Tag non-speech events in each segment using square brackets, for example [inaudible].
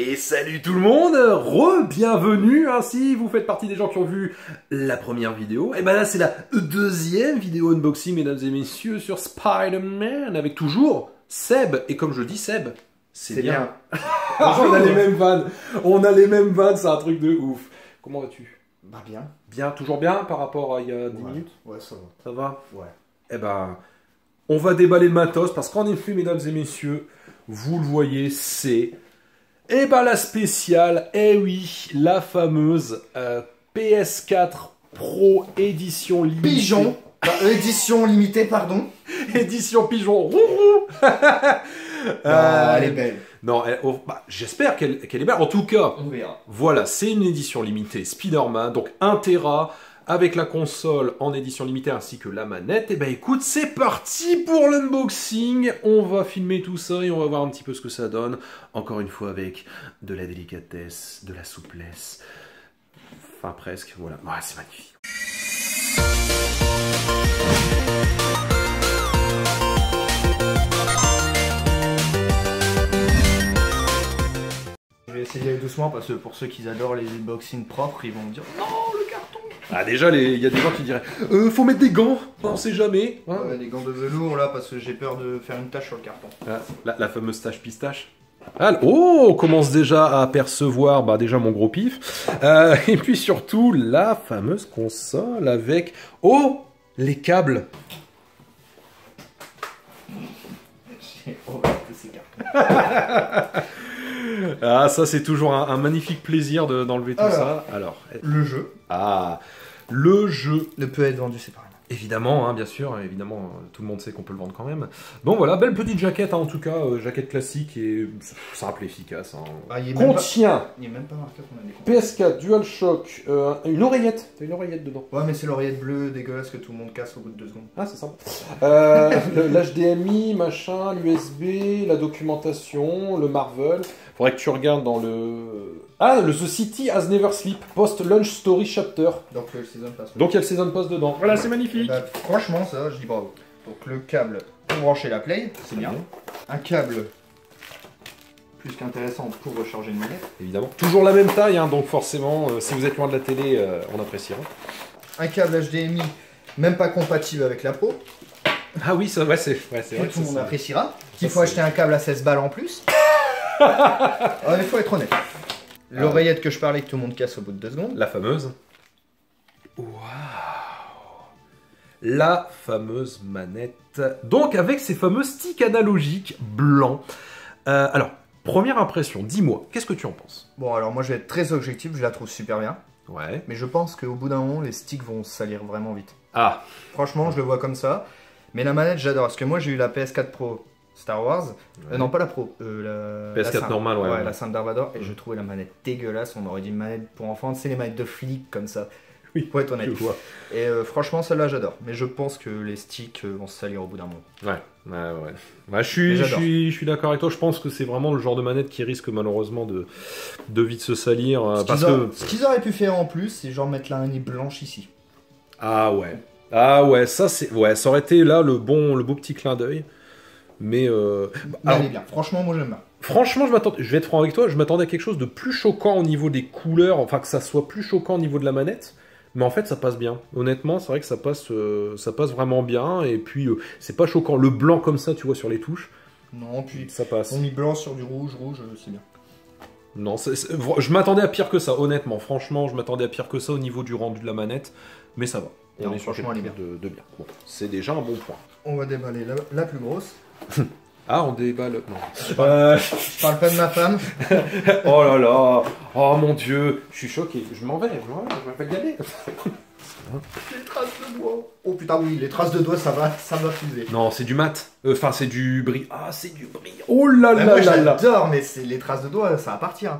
Et salut tout le monde, re-bienvenue, ainsi vous faites partie des gens qui ont vu la première vidéo. Et ben là c'est la deuxième vidéo unboxing mesdames et messieurs sur Spider-Man avec toujours Seb. Et comme je dis Seb, c'est bien. on a les mêmes vannes, on a les mêmes vannes, c'est un truc de ouf. Comment vas-tu? Bah bien. Bien, toujours bien par rapport à il y a 10 Ouais. minutes? Ouais, ça va. Ça va? Ouais. Eh ben, on va déballer le matos parce qu'en effet, mesdames et messieurs, vous le voyez, c'est. Eh ben, la spéciale, eh oui, la fameuse euh, PS4 Pro édition limitée. Pigeon. Bah, édition limitée, pardon. [laughs] édition pigeon. Bah, [laughs] Euh, elle est belle. Non, oh, bah, j'espère qu'elle qu'elle est belle. En tout cas, On verra. Voilà, c'est une édition limitée Spider-Man, donc 1 Tera avec la console en édition limitée ainsi que la manette. Et ben écoute, c'est parti pour l'unboxing. On va filmer tout ça et on va voir un petit peu ce que ça donne. Encore une fois avec de la délicatesse, de la souplesse. Enfin presque, voilà. Ouais, c'est magnifique. Je vais essayer doucement parce que pour ceux qui adorent les unboxings propres, ils vont me dire. Ah déjà, il y a des gens qui diraient euh, faut mettre des gants, on sait jamais. hein. Ouais, les gants de velours là parce que j'ai peur de faire une tache sur le carton. Ah, la, la fameuse tache pistache. Ah, oh, on commence déjà à apercevoir bah, déjà mon gros pif. Euh, [laughs] et puis surtout la fameuse console avec... Oh Les câbles J'ai horreur de ces cartons. [laughs] Ah, ça c'est toujours un, un magnifique plaisir de- d'enlever tout Alors. ça. Alors, eh, Le jeu ah, le jeu ne peut être vendu séparément. Évidemment, hein, bien sûr, évidemment, euh, tout le monde sait qu'on peut le vendre quand même. Bon voilà, belle petite jaquette hein, en tout cas, euh, jaquette classique et simple et efficace. hein. Ah, il même pas- Contient Il même pas marqué qu'on a des comptes. PS4 DualShock, euh, une oreillette, t'as une oreillette dedans. Ouais, mais c'est l'oreillette bleue dégueulasse que tout le monde casse au bout de deux secondes. Ah, c'est sympa. Euh, [laughs] L'HDMI, machin, l'USB, la documentation, le Marvel. Faudrait que tu regardes dans le. Ah, le The City Has Never Sleep, post-lunch story chapter. Donc le season pass. Donc il y a le Season Post dedans. Voilà, c'est magnifique. Bah, franchement, ça, je dis bravo. Donc le câble pour brancher la play, c'est bien. Un câble plus qu'intéressant pour recharger une manette. Évidemment. Toujours la même taille, hein, donc forcément, euh, si vous êtes loin de la télé, euh, on appréciera. Un câble HDMI même pas compatible avec la Pro. Ah oui, ça, ouais, c'est ouais, vrai. tout le monde ça- appréciera. Qu'il faut acheter un câble à 16 balles en plus. Ah, il faut être honnête. L'oreillette que je parlais que tout le monde casse au bout de deux secondes. La fameuse. Waouh La fameuse manette. Donc avec ces fameux sticks analogiques blancs. Euh, alors, première impression, dis-moi, qu'est-ce que tu en penses? Bon, alors moi je vais être très objectif, je la trouve super bien. Ouais. Mais je pense qu'au bout d'un moment, les sticks vont salir vraiment vite. Ah, Franchement, je le vois comme ça. Mais la manette, j'adore. Parce que moi, j'ai eu la PS4 Pro Star Wars. Euh, non, pas la Pro. euh, la, PS4 la simple. normale, ouais, ouais. la simple Darvador. Et je trouvais la manette dégueulasse. On aurait dit une manette pour enfants. C'est les manettes de flic comme ça. [laughs] Oui, Pour être honnête. Et euh, franchement, celle-là, j'adore. Mais je pense que les sticks vont se salir au bout d'un moment. Ouais, ouais, ouais. Ouais, je suis, je suis, je suis d'accord avec toi. Je pense que c'est vraiment le genre de manette qui risque malheureusement de, de vite se salir. Ce parce qu'ils que... ce qu'ils auraient pu faire en plus, c'est genre mettre la nez blanche ici. Ah ouais. Ah ouais, ça c'est ouais, ça aurait été là le bon le beau petit clin d'œil. Mais euh, alors, bien. Franchement, moi, j'aime bien. franchement, je m'attendais je vais être franc avec toi, je m'attendais à quelque chose de plus choquant au niveau des couleurs, enfin que ça soit plus choquant au niveau de la manette. Mais en fait, ça passe bien. Honnêtement, c'est vrai que ça passe, euh, ça passe vraiment bien. Et puis, euh, c'est pas choquant. Le blanc comme ça, tu vois, sur les touches, Non, puis ça passe. on met blanc sur du rouge, rouge, euh, c'est bien. Non, je m'attendais à pire que ça, honnêtement. Franchement, je m'attendais à pire que ça au niveau du rendu de la manette. Mais ça va. Non, est sur franchement, quelque elle est chose De, de bien. Bon, c'est déjà un bon point. On va déballer la, la plus grosse. Ah, on déballe. Non. Je parle, je parle pas de ma femme. [laughs] oh là là. Oh mon dieu. Je suis choqué. Je m'en vais. Je m'en vais. Je vais pas y aller. Les traces de doigts. Oh putain, oui, les traces de doigts, ça va, ça va fuser. Non, c'est du mat. Euh, Enfin, c'est du bris. Ah, c'est du bris. Oh là Bah, là moi, là là. j'adore, mais c'est les traces de doigts, ça va partir.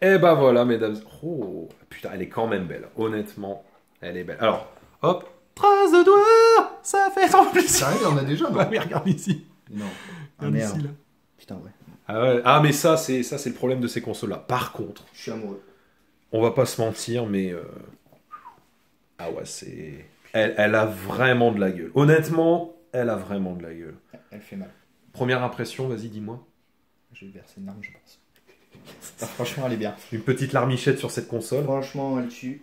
Eh ben voilà, mesdames. Oh, putain, elle est quand même belle. Honnêtement, elle est belle. Alors, hop. Trace de doigts. Ça fait trop plaisir. Sérieux, il y en a déjà, non? Ouais, [laughs] mais regarde ici. Non. Ah merde. ici, là. Putain, ouais. Ah, ouais. Ah, mais ça, c'est ça, c'est le problème de ces consoles-là. Par contre, Je suis amoureux. on va pas se mentir, mais euh, ah ouais, c'est. Elle, elle a vraiment de la gueule. Honnêtement, elle a vraiment de la gueule. Elle fait mal. Première impression, vas-y, dis-moi. Je vais verser une larme, je pense. Ah, [laughs] franchement, elle est bien. Une petite larmichette sur cette console. Franchement, elle tue.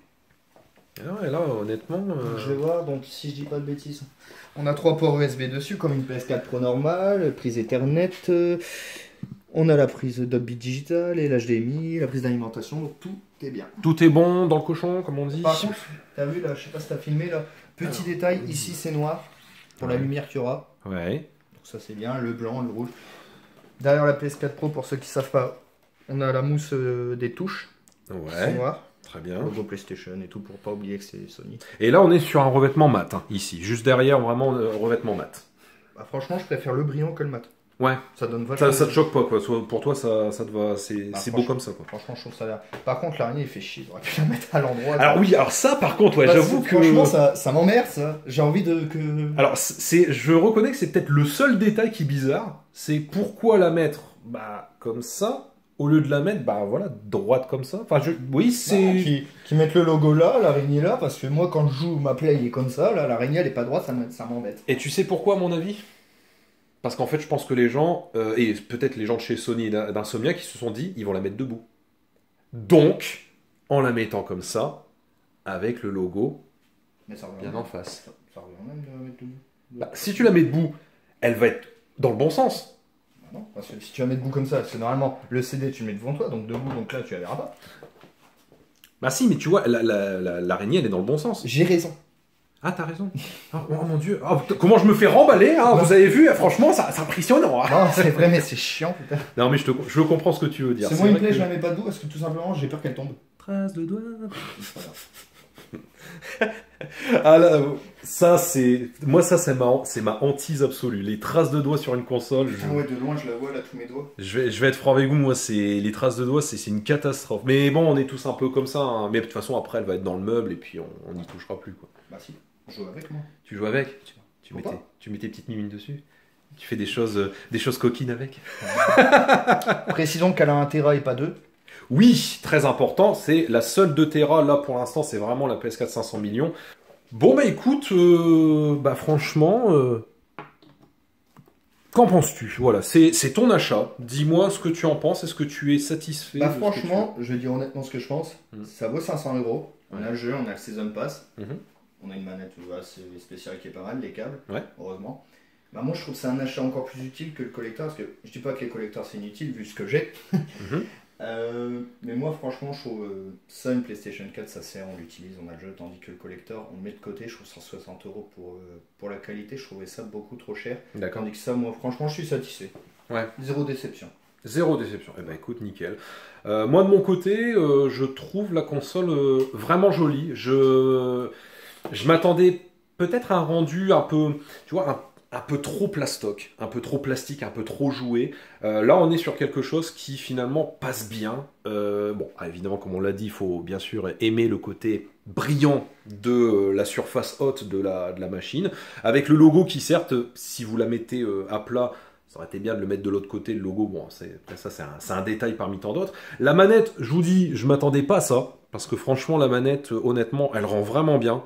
Ah ouais, là, honnêtement. euh, Je vais voir, donc si je dis pas de bêtises. On a trois ports USB dessus, comme une PS4 Pro normale, prise Ethernet. euh, on a la prise Dolby Digital et l'HDMI, la prise d'alimentation, donc tout est bien. Tout est bon dans le cochon, comme on dit. Par contre, t'as vu là, je sais pas si t'as filmé là, petit détail, ici c'est noir pour la lumière qu'il y aura. Ouais. Donc ça c'est bien, le blanc, le rouge. Derrière la PS4 Pro, pour ceux qui savent pas, on a la mousse euh, des touches, c'est Ouais. noir. Très bien. Logo PlayStation et tout pour pas oublier que c'est Sony. Et là, on est sur un revêtement mat, hein, ici. Juste derrière, vraiment, euh, revêtement mat. Bah, franchement, je préfère le brillant que le mat. Ouais. Ça donne. Ça, ça te choque pas, quoi. Pour toi, ça, ça te va. C'est Ah, c'est beau comme ça, quoi. Franchement, je trouve ça bien. Par contre, l'araignée, il fait chier. J'aurais pu la mettre à l'endroit. Alors oui, alors ça, par contre, ouais, j'avoue que. Franchement, ça, ça m'emmerde, ça. J'ai envie de. que. Alors, c'est, je reconnais que c'est peut-être le seul détail qui est bizarre. C'est pourquoi la mettre, bah, comme ça, au lieu de la mettre, bah, voilà, droite comme ça. Enfin, je, oui, c'est. Ah, qui, qui mettent le logo là, l'araignée là, parce que moi, quand je joue, ma play est comme ça. Là, l'araignée, elle est pas droite, ça m'em- ça m'embête. Et tu sais pourquoi, à mon avis? Parce qu'en fait, je pense que les gens, euh, et peut-être les gens de chez Sony d'Insomnia, qui se sont dit, ils vont la mettre debout. Donc, en la mettant comme ça, avec le logo Mais ça revient. bien en face. Ça, ça revient même de la mettre debout. Bah, si tu la mets debout, elle va être dans le bon sens. Non, parce que si tu la mets debout comme ça, parce que normalement, le CD, tu le mets devant toi, donc debout, donc là, tu la verras pas. Bah si, mais tu vois, la- la- la- l'araignée, elle est dans le bon sens. J'ai raison. Ah, t'as raison. Ah, oh, mon dieu. Ah, putain, comment je me fais remballer, hein, vous avez vu, franchement, ça- c'est impressionnant. hein. Non, c'est vrai, mais c'est chiant, putain. Non, mais je, te, je comprends ce que tu veux dire. C'est moi une vrai que- je la mets pas debout parce que tout simplement, j'ai peur qu'elle tombe. Trace de doigt. [laughs] Ah là, ça c'est... Moi ça c'est ma, c'est ma hantise absolue. Les traces de doigts sur une console, je, ouais, de loin, je la vois là, tous mes doigts. je vais, je vais être franc avec vous, moi c'est... Les traces de doigts c'est une catastrophe. Mais bon, on est tous un peu comme ça. hein. Mais de toute façon après elle va être dans le meuble et puis on n'y touchera plus. Quoi. Bah si, joue avec moi. Tu joues avec? Tu, tu mets, tes, tu mets tes petites mimines dessus? Tu fais des choses, euh, des choses coquines avec? [laughs] Précisons qu'elle a un Tera et pas deux. Oui, très important, c'est la seule 2 Tera, là pour l'instant c'est vraiment la PS4 500 millions. Bon bah écoute, euh, bah franchement, euh, qu'en penses-tu? Voilà, c'est ton achat, dis-moi ce que tu en penses, est-ce que tu es satisfait Bah franchement, je vais dire honnêtement ce que je pense. Mm. Ça vaut 500 euros. On a le jeu, on a le Season Pass. Mhm. On a une manette c'est spéciale qui est pas mal, les câbles, Ouais. heureusement. Bah moi je trouve que c'est un achat encore plus utile que le collector, parce que je dis pas que les collecteurs c'est inutile vu ce que j'ai. Mhm. [laughs] Euh, mais moi franchement je trouve euh, ça une PlayStation 4 ça sert, on l'utilise, on a le jeu, tandis que le collector on le met de côté, je trouve 160 euros pour, euh, pour la qualité, je trouvais ça beaucoup trop cher. D'accord, Tandis que ça moi franchement je suis satisfait. Ouais. Zéro déception. zéro déception. Eh ben écoute, nickel. Moi de mon côté, je trouve la console vraiment jolie. Je, je m'attendais peut-être à un rendu un peu, tu vois, un, un peu trop plastoc, un peu trop plastique, un peu trop joué. Euh, là, on est sur quelque chose qui finalement passe bien. Euh, bon, ah, évidemment, comme on l'a dit, il faut bien sûr aimer le côté brillant de euh, la surface haute de la, machine, avec le logo qui, certes, si vous la mettez à plat, ça aurait été bien de le mettre de l'autre côté, le logo. Bon, ça, c'est un, détail parmi tant d'autres. La manette, je vous dis, je m'attendais pas à ça, parce que franchement, la manette, honnêtement, elle rend vraiment bien.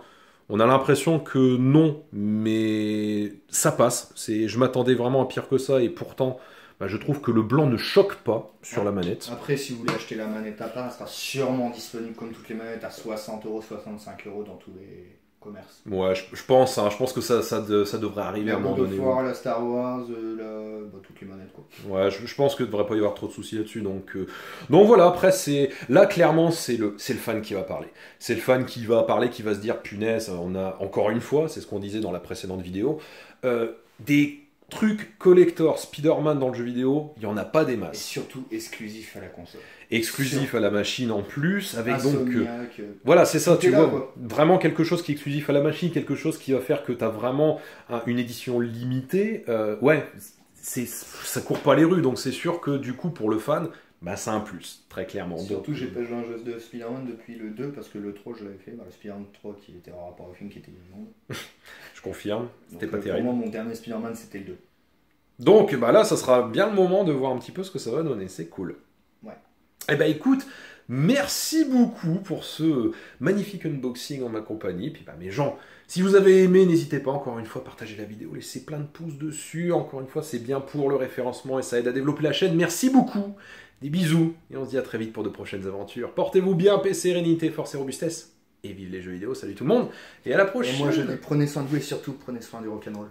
On a l'impression que non, mais ça passe. Je m'attendais vraiment à pire que ça, et pourtant, bah, je trouve que le blanc ne choque pas sur la manette. Après, si vous voulez acheter la manette à part, elle sera sûrement disponible comme toutes les manettes à 60 euros, 65 euros dans tous les commerces. Ouais, je, je pense, hein, je pense que ça, ça, de- ça devrait arriver à un moment donné. War, la Star Wars, euh, la... bah, toutes les manettes quoi. Ouais, je, je pense que devrait pas y avoir trop de soucis là-dessus. Donc, euh, donc voilà. Après, c'est là clairement, c'est le, c'est le fan qui va parler. C'est le fan qui va parler, qui va se dire, punaise, on a encore une fois, c'est ce qu'on disait dans la précédente vidéo, euh, des trucs collector Spider-Man dans le jeu vidéo, il y en a pas des Et masses. surtout exclusif à la console. Exclusif à la machine en plus, avec donc. euh, Voilà, c'est ça, tu là, vois. quoi. Vraiment quelque chose qui est exclusif à la machine, quelque chose qui va faire que tu as vraiment un- une édition limitée. Euh, ouais, c'est, ça court pas les rues, donc c'est sûr que du coup, pour le fan, bah, c'est un plus, très clairement. Surtout, j'ai pas joué un jeu de Spider-Man depuis le 2 parce que le 3 je l'avais fait. Bah, le Spider-Man 3 qui était en rapport au film qui était immonde. [laughs] je confirme, c'était pas euh, terrible. Pour moi, mon dernier Spider-Man c'était le 2. Donc bah là, ça sera bien le moment de voir un petit peu ce que ça va donner, c'est cool. Eh ben écoute, merci beaucoup pour ce magnifique unboxing en ma compagnie. Puis bah mes gens, si vous avez aimé, n'hésitez pas encore une fois à partager la vidéo, laissez plein de pouces dessus. Encore une fois, c'est bien pour le référencement et ça aide à développer la chaîne. Merci beaucoup. Des bisous, et on se dit à très vite pour de prochaines aventures. Portez-vous bien, paix, sérénité, force et robustesse. Et vive les jeux vidéo, salut tout le monde, et à la prochaine Et moi je dis prenez soin de vous et surtout prenez soin du rock'n'roll.